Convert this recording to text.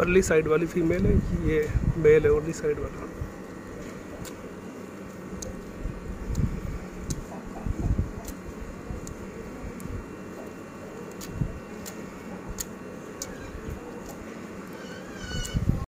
परली साइड वाली फीमेल है ये मेल है उर्ली साइड वाला?